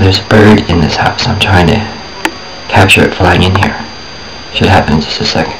there's a bird in this house. I'm trying to capture it flying in here. Should happen in just a second.